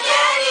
Spaghetti!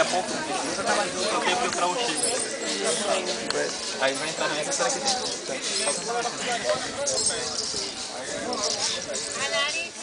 daqui a pouco tá eu tenho que procurar o Chico. Aí vai entrar nessa, será que tem? Tá.